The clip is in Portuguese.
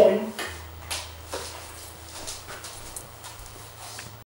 bom.